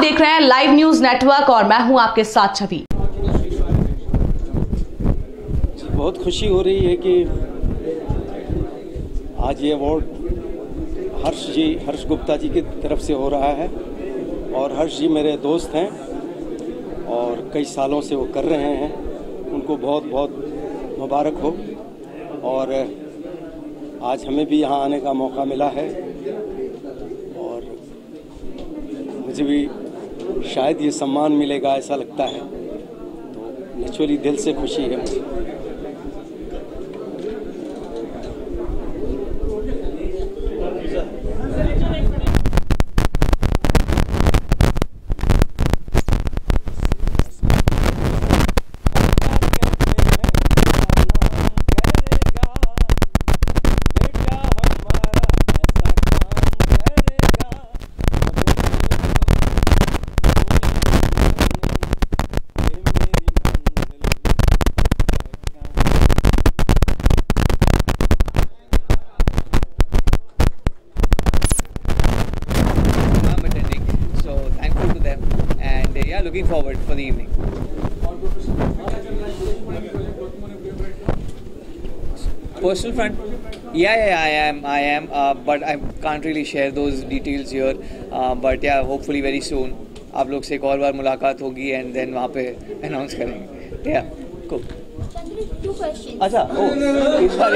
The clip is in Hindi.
देख रहे हैं लाइव न्यूज़ नेटवर्क और मैं हूँ आपके साथ छवि। बहुत खुशी हो रही है कि आज ये अवार्ड हर्ष जी, हर्ष गुप्ता जी की तरफ़ से हो रहा है और हर्ष जी मेरे दोस्त हैं और कई सालों से वो कर रहे हैं। उनको बहुत बहुत मुबारक हो और आज हमें भी यहाँ आने का मौका मिला है और मुझे भी शायद ये सम्मान मिलेगा, ऐसा लगता है। तो नेचुरली दिल से खुशी है। मुझे I'm uh, looking forward for the evening. Personal front, yeah, yeah, yeah, I am, I am, uh, but I can't really share those details here. Uh, but yeah, hopefully very soon आप लोग से एक और बार मुलाकात होगी एंड देन वहाँ पे अनाउंस करेंगे या cool. अच्छा ओ इस बार